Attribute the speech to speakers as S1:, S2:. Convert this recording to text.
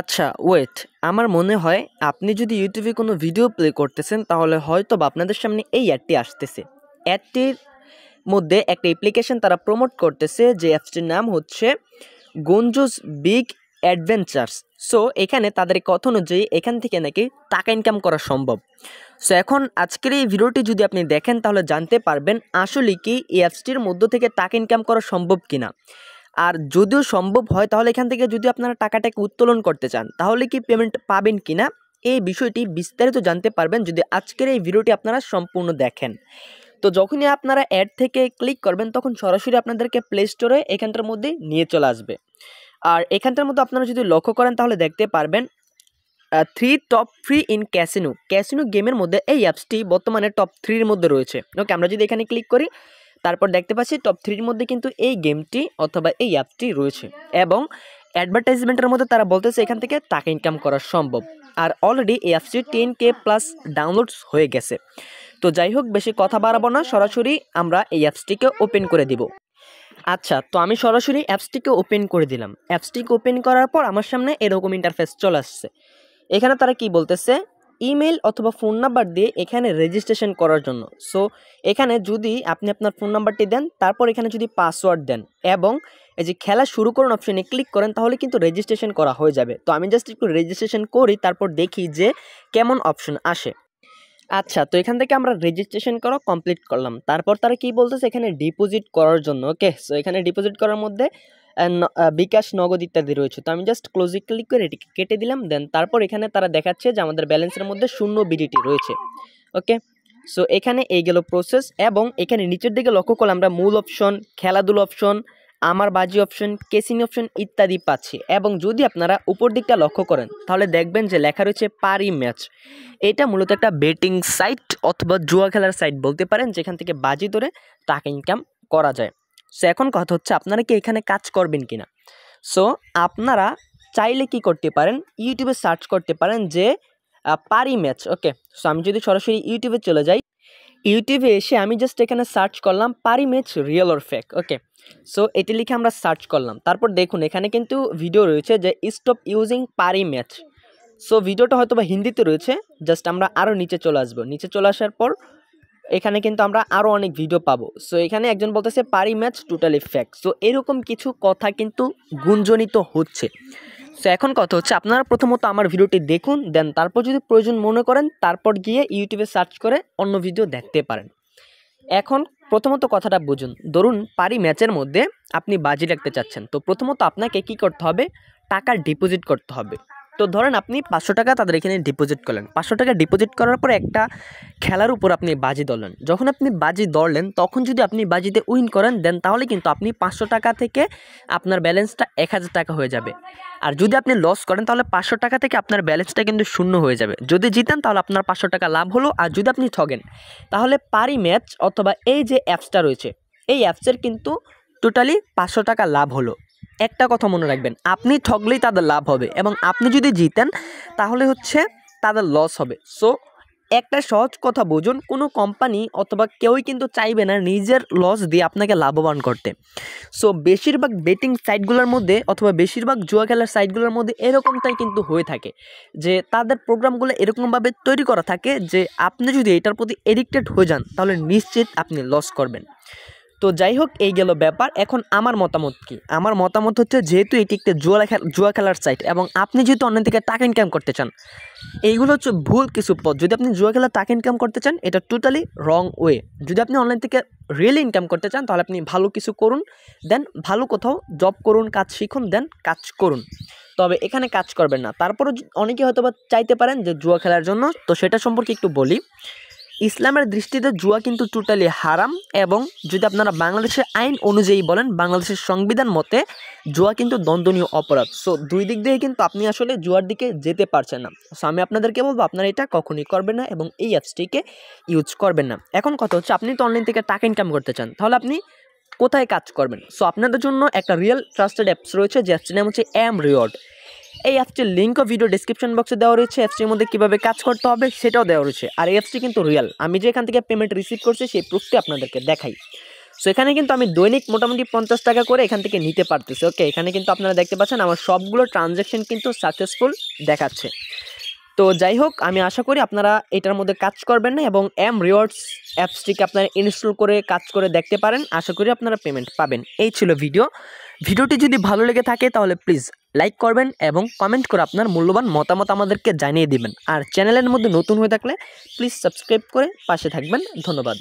S1: আচ্ছা ওয়েট আমার মনে হয় আপনি যদি ইউটিউবে কোনো ভিডিও প্লে করতেছেন, তাহলে হয়তো বা আপনাদের সামনে এই অ্যাডটি আসতেছে। অ্যাডটির মধ্যে একটা অ্যাপ্লিকেশন তারা প্রমোট করতেছে যে অ্যাপসটির নাম হচ্ছে গঞ্জুস বিগ অ্যাডভেঞ্চার্স সো এখানে তাদের কথা অনুযায়ী এখান থেকে নাকি টাকা ইনকাম করা সম্ভব। সো এখন আজকের এই ভিডিওটি যদি আপনি দেখেন, তাহলে জানতে পারবেন আসলে কি এই অ্যাপসটির মধ্য থেকে টাকা ইনকাম করা সম্ভব কিনা। আর যদিও সম্ভব হয়, তাহলে এখান থেকে যদি আপনারা টাকাটাকে উত্তোলন করতে চান, তাহলে কি পেমেন্ট পাবেন কি না এই বিষয়টি বিস্তারিত জানতে পারবেন যদি আজকের এই ভিডিওটি আপনারা সম্পূর্ণ দেখেন। তো যখনই আপনারা অ্যাড থেকে ক্লিক করবেন, তখন সরাসরি আপনাদেরকে প্লে স্টোরে এখানটার মধ্যে নিয়ে চলে আসবে। আর এখানটার মধ্যে আপনারা যদি লক্ষ্য করেন, তাহলে দেখতে পারবেন three top free in casino casino গেমের মধ্যে এই অ্যাপসটি বর্তমানে টপ থ্রির মধ্যে রয়েছে। ওকে আমরা যদি এখানে ক্লিক করি তারপর দেখতে পাচ্ছি টপ থ্রির মধ্যে কিন্তু এই গেমটি অথবা এই অ্যাপটি রয়েছে এবং অ্যাডভার্টাইজমেন্টের মধ্যে তারা বলতেছে এখান থেকে টাকা ইনকাম করা সম্ভব। আর অলরেডি এই অ্যাপসটি টেন কে প্লাস ডাউনলোডস হয়ে গেছে। তো যাই হোক, বেশি কথা বাড়াবো না, সরাসরি আমরা এই অ্যাপসটিকে ওপেন করে দিব। আচ্ছা তো আমি সরাসরি অ্যাপসটিকে ওপেন করে দিলাম। অ্যাপসটিকে ওপেন করার পর আমার সামনে এরকম ইন্টারফেস চলে আসছে। এখানে তারা কি বলতেছে? ইমেল অথবা ফোন নাম্বার দিয়ে এখানে রেজিস্ট্রেশন করার জন্য। সো এখানে যদি আপনি আপনার ফোন নাম্বারটি দেন, তারপর এখানে যদি পাসওয়ার্ড দেন এবং এই যে খেলা শুরু করুন অপশনে ক্লিক করেন, তাহলে কিন্তু রেজিস্ট্রেশন করা হয়ে যাবে। তো আমি জাস্ট একটু রেজিস্ট্রেশন করি, তারপর দেখি যে কেমন অপশন আসে। আচ্ছা তো এখান থেকে আমরা রেজিস্ট্রেশন করা কমপ্লিট করলাম। তারপর তারা কি বলতেছে? এখানে ডিপোজিট করার জন্য। ওকে সো এখানে ডিপোজিট করার মধ্যে বিকাশ, নগদ ইত্যাদি রয়েছে। তো আমি জাস্ট ক্লোজে ক্লিক করে এটিকে কেটে দিলাম দেন তারপর এখানে তারা দেখাচ্ছে যে আমাদের ব্যালেন্সের মধ্যে শূন্য বিডিটি রয়েছে। ওকে সো এখানে এই গেল প্রসেস এবং এখানে নিচের দিকে লক্ষ্য করলে আমরা মূল অপশন খেলাধুলো অপশন আমার বাজি অপশন কেসিং অপশন ইত্যাদি পাচ্ছি। এবং যদি আপনারা উপর দিকটা লক্ষ্য করেন, তাহলে দেখবেন যে লেখা রয়েছে পারি ম্যাচ। এটা মূলত একটা বেটিং সাইট অথবা জুয়া খেলার সাইট বলতে পারেন, যেখান থেকে বাজি ধরে টাকা ইনকাম করা যায়। সো এখন কথা হচ্ছে আপনারা কি এখানে কাজ করবেন কি না সো আপনারা চাইলে কি করতে পারেন? ইউটিউবে সার্চ করতে পারেন যে পারি ম্যাচ ওকে সো আমি যদি সরাসরি ইউটিউবে চলে যাই ইউটিউবে এসে আমি জাস্ট এখানে সার্চ করলাম Parimatch real or fake okay so এটি লিখে আমরা সার্চ করলাম। তারপর দেখুন, এখানে কিন্তু ভিডিও রয়েছে যে স্টপ ইউজিং পারি ম্যাচ সো ভিডিওটা হয়তো বা হিন্দিতে রয়েছে জাস্ট আমরা আরও নিচে চলে আসব। নিচে চলে আসার পর এখানে কিন্তু আমরা আরও অনেক ভিডিও পাবো। সো এখানে একজন বলতেছে, পারি ম্যাচ টোটালি ফ্যাক্ট সো এরকম কিছু কথা কিন্তু গুঞ্জনিত হচ্ছে। সো এখন কথা হচ্ছে, আপনারা প্রথমত আমার ভিডিওটি দেখুন দেন তারপর যদি প্রয়োজন মনে করেন, তারপর গিয়ে ইউটিউবে সার্চ করে অন্য ভিডিও দেখতে পারেন। এখন প্রথমত কথাটা বুঝুন। ধরুন, পারি ম্যাচের মধ্যে আপনি বাজি রাখতে চাচ্ছেন। তো প্রথমত আপনাকে কি করতে হবে? টাকা ডিপোজিট করতে হবে। তো ধরেন আপনি পাঁচশো টাকা তাদের এখানে ডিপোজিট করলেন। পাঁচশো টাকা ডিপোজিট করার পর একটা খেলার উপর আপনি বাজি ধরলেন। যখন আপনি বাজি ধরলেন, তখন যদি আপনি বাজিতে উইন করেন দেন তাহলে কিন্তু আপনি পাঁচশো টাকা থেকে আপনার ব্যালেন্সটা এক হাজার টাকা হয়ে যাবে। আর যদি আপনি লস করেন, তাহলে পাঁচশো টাকা থেকে আপনার ব্যালেন্সটা কিন্তু শূন্য হয়ে যাবে। যদি জিতেন, তাহলে আপনার পাঁচশো টাকা লাভ হলো। আর যদি আপনি ঠগেন, তাহলে পারি ম্যাচ অথবা এই যে অ্যাপসটা রয়েছে, এই অ্যাপসের কিন্তু টোটালি পাঁচশো টাকা লাভ হলো। একটা কথা মনে রাখবেন, আপনি ঠগলেই তাদের লাভ হবে এবং আপনি যদি জিতেন, তাহলে হচ্ছে তাদের লস হবে। সো একটা সহজ কথা বুঝুন, কোনো কোম্পানি অথবা কেউই কিন্তু চাইবে না নিজের লস দিয়ে আপনাকে লাভবান করতে। সো বেশিরভাগ বেটিং সাইটগুলোর মধ্যে অথবা বেশিরভাগ জুয়া খেলার সাইটগুলোর মধ্যে এরকমটাই কিন্তু হয়ে থাকে যে, তাদের প্রোগ্রামগুলো এরকমভাবে তৈরি করা থাকে যে, আপনি যদি এটার প্রতি এডিক্টেড হয়ে যান, তাহলে নিশ্চিত আপনি লস করবেন। তো যাই হোক, এই গেল ব্যাপার। এখন আমার মতামত কি? আমার মতামত হচ্ছে যেহেতু এটি একটি জুয়া খেলা, জুয়া খেলার সাইট এবং আপনি যেহেতু অনলাইন থেকে টাকা ইনকাম করতে চান, এইগুলো হচ্ছে ভুল কিছু পথ। যদি আপনি জুয়া খেলার টাকা ইনকাম করতে চান, এটা টোটালি রং ওয়ে যদি আপনি অনলাইন থেকে রিয়েলি ইনকাম করতে চান, তাহলে আপনি ভালো কিছু করুন দেন ভালো কোথাও জব করুন, কাজ শিখুন দেন কাজ করুন। তবে এখানে কাজ করবেন না। তারপরও অনেকে হয়তো চাইতে পারেন যে জুয়া খেলার জন্য, তো সেটা সম্পর্কে একটু বলি। ইসলামের দৃষ্টিতে জুয়া কিন্তু টোটালি হারাম এবং যদি আপনারা বাংলাদেশের আইন অনুযায়ী বলেন, বাংলাদেশের সংবিধান মতে জুয়া কিন্তু দ্বন্দ্বনীয় অপরাধ। সো দুই দিক দিয়ে কিন্তু আপনি আসলে জুয়ার দিকে যেতে পারছেন না। সো আমি আপনাদেরকে বলব, আপনারা এটা কখনই করবেন না এবং এই অ্যাপসটিকে ইউজ করবেন না। এখন কথা হচ্ছে, আপনি তো অনলাইন থেকে টাকা ইনকাম করতে চান, তাহলে আপনি কোথায় কাজ করবেন? সো আপনাদের জন্য একটা রিয়েল ট্রাস্টেড অ্যাপস রয়েছে, যে অ্যাপসটির নাম হচ্ছে অ্যাম রিওয়ার্ড এই অ্যাপসটির লিঙ্কও ভিডিও ডিসক্রিপশন বক্সে দেওয়া রয়েছে। অ্যাপসটির মধ্যে কীভাবে কাজ করতে হবে সেটাও দেওয়া রয়েছে। আর এই অ্যাপসটি কিন্তু রিয়েল আমি যে এখান থেকে পেমেন্ট রিসিভ করছি সেই প্রুফটি আপনাদেরকে দেখাই। সো এখানে কিন্তু আমি দৈনিক মোটামুটি পঞ্চাশ টাকা করে এখান থেকে নিতে পারতেছি। ওকে এখানে কিন্তু আপনারা দেখতে পাচ্ছেন আমার সবগুলো ট্রানজ্যাকশন কিন্তু সাকসেসফুল দেখাচ্ছে। তো যাই হোক, আমি আশা করি আপনারা এটার মধ্যে কাজ করবেন না এবং এম রিওয়ার্ডস অ্যাপসটিকে আপনারা ইনস্টল করে কাজ করে দেখতে পারেন। আশা করি আপনারা পেমেন্ট পাবেন। এই ছিল ভিডিও ভিডিওটি যদি ভালো লেগে থাকে তাহলে প্লিজ লাইক করবেন এবং কমেন্ট করে আপনার মূল্যবান মতামত আমাদেরকে জানিয়ে দিবেন। আর চ্যানেলের মধ্যে নতুন হয়ে থাকলে প্লিজ সাবস্ক্রাইব করে পাশে থাকবেন। ধন্যবাদ।